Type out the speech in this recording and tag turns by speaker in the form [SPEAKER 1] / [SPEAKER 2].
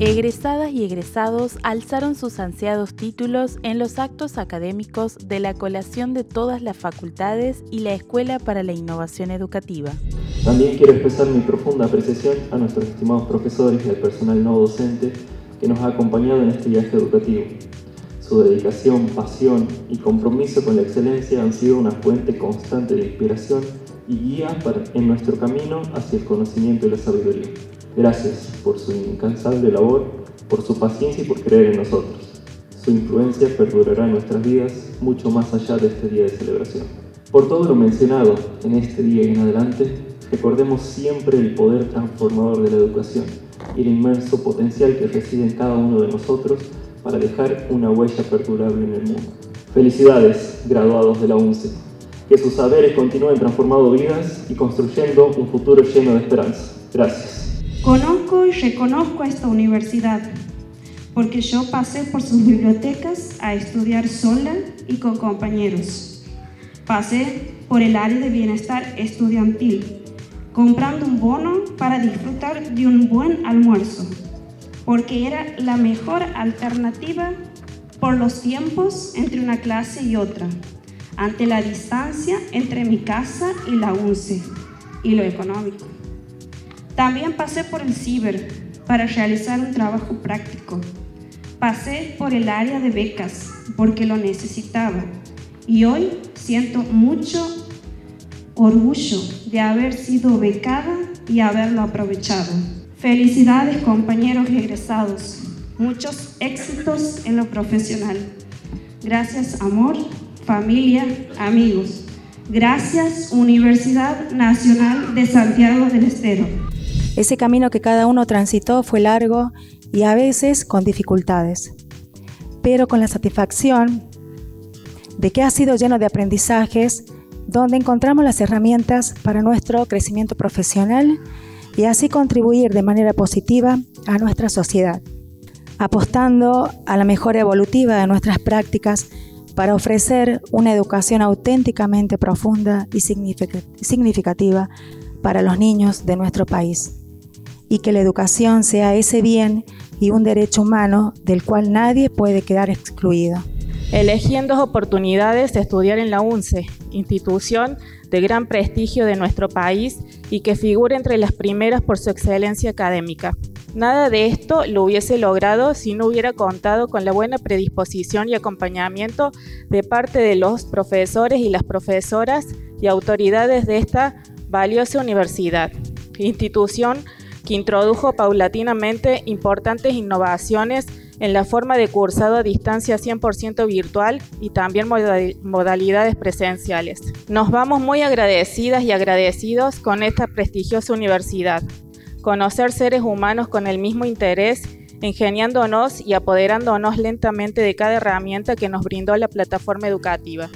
[SPEAKER 1] Egresadas y egresados alzaron sus ansiados títulos en los actos académicos de la colación de todas las facultades y la Escuela para la Innovación Educativa.
[SPEAKER 2] También quiero expresar mi profunda apreciación a nuestros estimados profesores y al personal no docente que nos ha acompañado en este viaje educativo. Su dedicación, pasión y compromiso con la excelencia han sido una fuente constante de inspiración y guía en nuestro camino hacia el conocimiento y la sabiduría. Gracias por su incansable labor, por su paciencia y por creer en nosotros. Su influencia perdurará en nuestras vidas mucho más allá de este día de celebración. Por todo lo mencionado en este día y en adelante, recordemos siempre el poder transformador de la educación y el inmenso potencial que reside en cada uno de nosotros para dejar una huella perdurable en el mundo. Felicidades, graduados de la UNCE. Que sus saberes continúen transformando vidas y construyendo un futuro lleno de esperanza. Gracias.
[SPEAKER 3] Conozco y reconozco a esta universidad porque yo pasé por sus bibliotecas a estudiar sola y con compañeros. Pasé por el área de bienestar estudiantil, comprando un bono para disfrutar de un buen almuerzo, porque era la mejor alternativa por los tiempos entre una clase y otra, ante la distancia entre mi casa y la UNCE y lo económico. También pasé por el ciber para realizar un trabajo práctico. Pasé por el área de becas porque lo necesitaba y hoy siento mucho orgullo de haber sido becada y haberlo aprovechado. Felicidades compañeros egresados, muchos éxitos en lo profesional. Gracias amor, familia, amigos. Gracias Universidad Nacional de Santiago del Estero.
[SPEAKER 4] Ese camino que cada uno transitó fue largo y a veces con dificultades, pero con la satisfacción de que ha sido lleno de aprendizajes donde encontramos las herramientas para nuestro crecimiento profesional y así contribuir de manera positiva a nuestra sociedad, apostando a la mejora evolutiva de nuestras prácticas para ofrecer una educación auténticamente profunda y significativa para los niños de nuestro país y que la educación sea ese bien y un derecho humano del cual nadie puede quedar excluido.
[SPEAKER 1] Elegí en dos oportunidades de estudiar en la UNCE, institución de gran prestigio de nuestro país y que figura entre las primeras por su excelencia académica. Nada de esto lo hubiese logrado si no hubiera contado con la buena predisposición y acompañamiento de parte de los profesores y las profesoras y autoridades de esta valiosa universidad, institución que introdujo paulatinamente importantes innovaciones en la forma de cursado a distancia 100% virtual y también modalidades presenciales. Nos vamos muy agradecidas y agradecidos con esta prestigiosa universidad conocer seres humanos con el mismo interés, ingeniándonos y apoderándonos lentamente de cada herramienta que nos brindó la plataforma educativa.